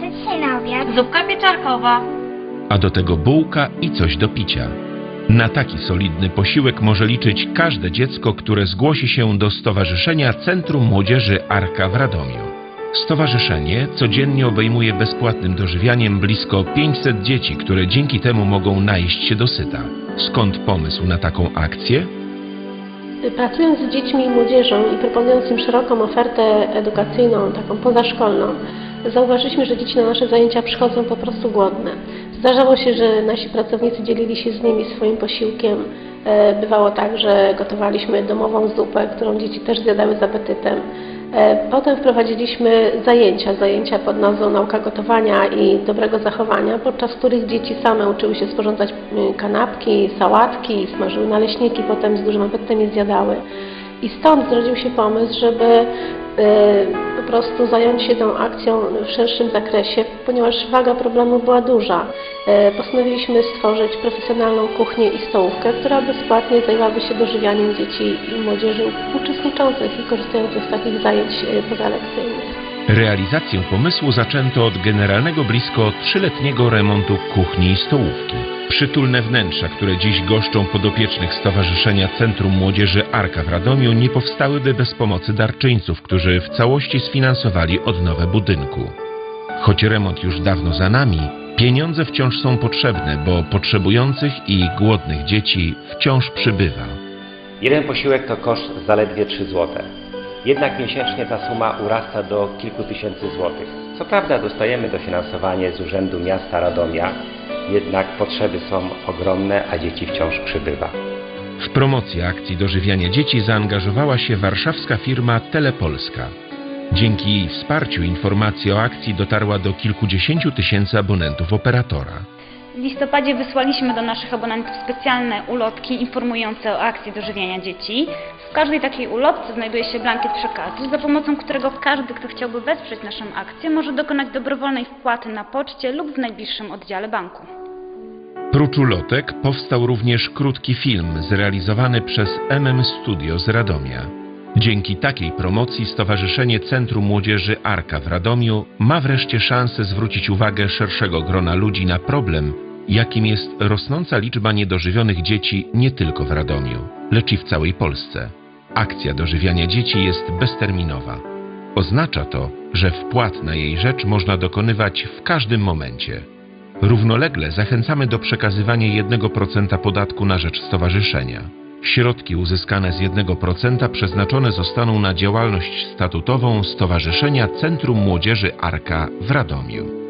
co dzisiaj na obiad? Zupka pieczarkowa. a do tego bułka i coś do picia. Na taki solidny posiłek może liczyć każde dziecko, które zgłosi się do Stowarzyszenia Centrum Młodzieży Arka w Radomiu. Stowarzyszenie codziennie obejmuje bezpłatnym dożywianiem blisko 500 dzieci, które dzięki temu mogą najeść się dosyta. Skąd pomysł na taką akcję? Pracując z dziećmi i młodzieżą i proponując im szeroką ofertę edukacyjną, taką pozaszkolną, zauważyliśmy, że dzieci na nasze zajęcia przychodzą po prostu głodne. Zdarzało się, że nasi pracownicy dzielili się z nimi swoim posiłkiem. E, Bywało tak, że gotowaliśmy domową zupę, którą dzieci też zjadały z apetytem. E, Potem wprowadziliśmy zajęcia, zajęcia pod nazwą Nauka Gotowania i Dobrego Zachowania, podczas których dzieci same uczyły się sporządzać kanapki, sałatki, smażyły naleśniki, potem z dużym apetytem je zjadały. I stąd zrodził się pomysł, żeby y, po prostu zająć się tą akcją w szerszym zakresie, ponieważ waga problemu była duża. Y, Postanowiliśmy stworzyć profesjonalną kuchnię i stołówkę, która bezpłatnie zajęłaby się dożywianiem dzieci i młodzieży uczestniczących i korzystających z takich zajęć y, pozalekcyjnych. Realizację pomysłu zaczęto od generalnego blisko trzyletniego remontu kuchni i stołówki. Przytulne wnętrza, które dziś goszczą podopiecznych Stowarzyszenia Centrum Młodzieży Arka w Radomiu nie powstałyby bez pomocy darczyńców, którzy w całości sfinansowali odnowę budynku. Choć remont już dawno za nami, pieniądze wciąż są potrzebne, bo potrzebujących i głodnych dzieci wciąż przybywa. Jeden posiłek to koszt zaledwie 3 zł. Jednak miesięcznie ta suma urasta do kilku tysięcy złotych. Co prawda dostajemy dofinansowanie z Urzędu Miasta Radomia, jednak potrzeby są ogromne, a dzieci wciąż przybywa. W promocję akcji dożywiania dzieci zaangażowała się warszawska firma Telepolska. Dzięki jej wsparciu informacja o akcji dotarła do kilkudziesięciu tysięcy abonentów operatora. W listopadzie wysłaliśmy do naszych abonentów specjalne ulotki informujące o akcji dożywiania dzieci. W każdej takiej ulotce znajduje się blankiet przekazu, za pomocą którego każdy, kto chciałby wesprzeć naszą akcję, może dokonać dobrowolnej wpłaty na poczcie lub w najbliższym oddziale banku. Prócz ulotek powstał również krótki film zrealizowany przez MM Studio z Radomia. Dzięki takiej promocji Stowarzyszenie Centrum Młodzieży Arka w Radomiu ma wreszcie szansę zwrócić uwagę szerszego grona ludzi na problem, jakim jest rosnąca liczba niedożywionych dzieci nie tylko w Radomiu, lecz i w całej Polsce. Akcja dożywiania dzieci jest bezterminowa. Oznacza to, że wpłat na jej rzecz można dokonywać w każdym momencie. Równolegle zachęcamy do przekazywania 1% podatku na rzecz stowarzyszenia. Środki uzyskane z 1% przeznaczone zostaną na działalność statutową Stowarzyszenia Centrum Młodzieży Arka w Radomiu.